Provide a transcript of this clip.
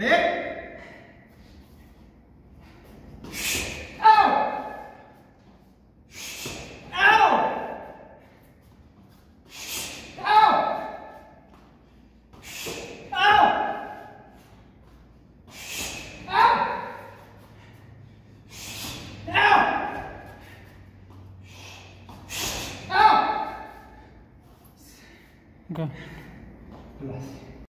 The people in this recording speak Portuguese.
Dek. Ow! Ow!